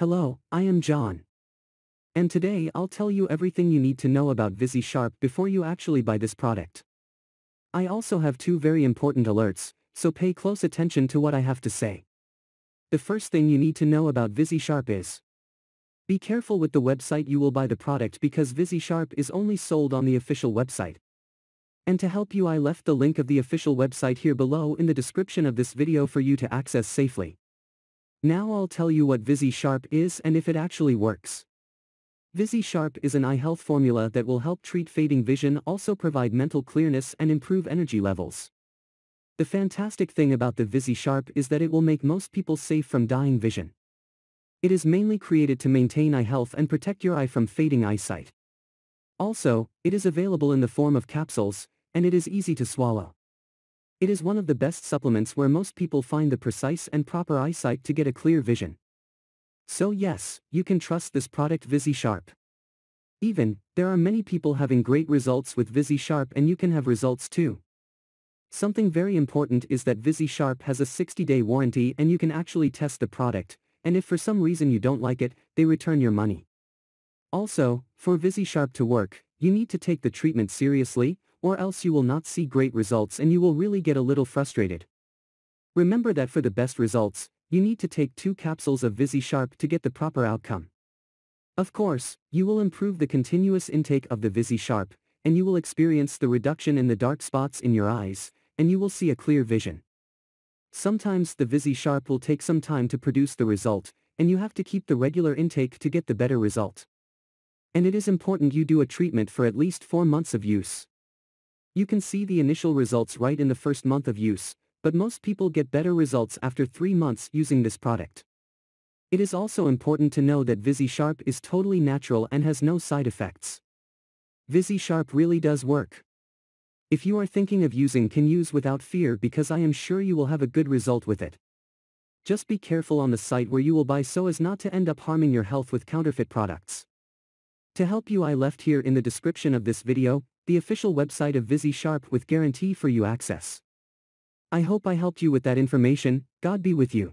Hello, I am John. And today I'll tell you everything you need to know about VisiSharp before you actually buy this product. I also have two very important alerts, so pay close attention to what I have to say. The first thing you need to know about VisiSharp is Be careful with the website you will buy the product because VisiSharp is only sold on the official website. And to help you I left the link of the official website here below in the description of this video for you to access safely. Now I'll tell you what VisiSharp is and if it actually works. VisiSharp is an eye health formula that will help treat fading vision also provide mental clearness and improve energy levels. The fantastic thing about the VisiSharp is that it will make most people safe from dying vision. It is mainly created to maintain eye health and protect your eye from fading eyesight. Also, it is available in the form of capsules, and it is easy to swallow. It is one of the best supplements where most people find the precise and proper eyesight to get a clear vision. So yes, you can trust this product VisiSharp. Even, there are many people having great results with VisiSharp and you can have results too. Something very important is that VisiSharp has a 60-day warranty and you can actually test the product, and if for some reason you don't like it, they return your money. Also, for VisiSharp to work, you need to take the treatment seriously, or else you will not see great results and you will really get a little frustrated. Remember that for the best results, you need to take two capsules of VisiSharp to get the proper outcome. Of course, you will improve the continuous intake of the VisiSharp, and you will experience the reduction in the dark spots in your eyes, and you will see a clear vision. Sometimes the VisiSharp will take some time to produce the result, and you have to keep the regular intake to get the better result. And it is important you do a treatment for at least 4 months of use. You can see the initial results right in the first month of use, but most people get better results after 3 months using this product. It is also important to know that VisiSharp is totally natural and has no side effects. VisiSharp really does work. If you are thinking of using can use without fear because I am sure you will have a good result with it. Just be careful on the site where you will buy so as not to end up harming your health with counterfeit products. To help you I left here in the description of this video, the official website of VisiSharp with guarantee for you access. I hope I helped you with that information, God be with you.